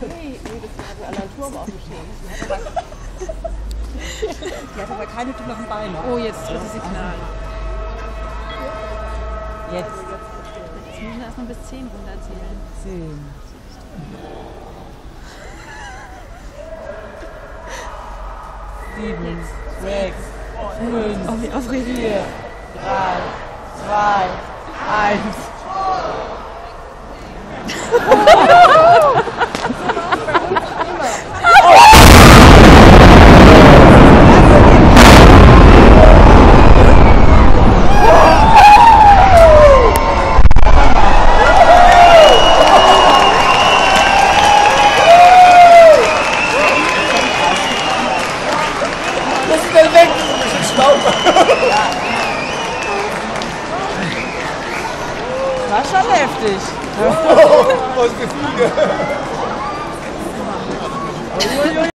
Nee, nee, das an einen Turm auf dem Schirm. Die hat aber keine flachen Beine. Oh, jetzt drittes Signal. Jetzt Jetzt müssen wir erstmal bis 10 runterzählen. zehn. Sieben, sechs, fünf, Oh, wie aufregend. vier, drei, zwei, eins. Das ist der weg! Das ist schlau! War schon heftig. Was Gefüge!